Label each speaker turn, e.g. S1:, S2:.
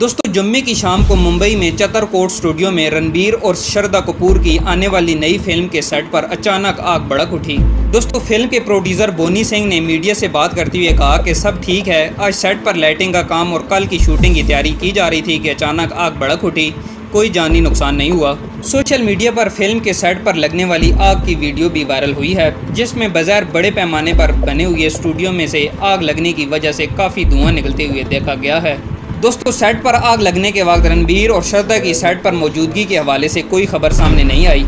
S1: दोस्तों, जुम्मे की शाम को मुंबई में चतरकोट स्टूडियो में रणबीर और श्रद्धा कपूर की आने वाली नई फ़िल्म के सेट पर अचानक आग भड़क उठी। दोस्तों, फ़िल्म के प्रोड्यूसर बोनी सिंह ने मीडिया से बात करते हुए कहा कि सब ठीक है, आज सेट पर लाइटिंग का काम और कल की शूटिंग की तैयारी की जा रही थी कि अचानक आग भड़क उठी। कोई जानी नुकसान नहीं हुआ। सोशल मीडिया पर फ़िल्म के सेट पर लगने वाली आग की वीडियो भी वायरल हुई है, जिसमें बगैर बड़े पैमाने पर बने हुए स्टूडियो में से आग लगने की वजह से काफ़ी धुआँ निकलते हुए देखा गया है। दोस्तों सेट पर आग लगने के वक्त रणबीर और श्रद्धा की सेट पर मौजूदगी के हवाले से कोई खबर सामने नहीं आई।